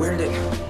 Where did it?